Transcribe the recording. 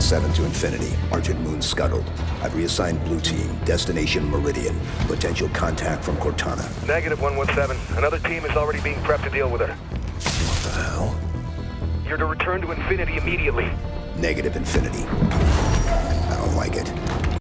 to Infinity. Argent Moon scuttled. I've reassigned Blue Team. Destination Meridian. Potential contact from Cortana. Negative 117. Another team is already being prepped to deal with her. What the hell? You're to return to Infinity immediately. Negative Infinity. I don't like it.